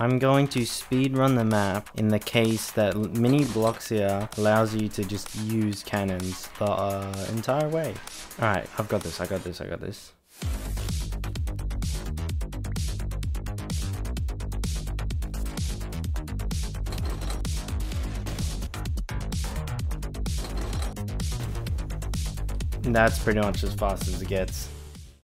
I'm going to speed run the map in the case that MiniBloxia allows you to just use cannons the uh, entire way. Alright, I've got this, I got this, I got this. That's pretty much as fast as it gets.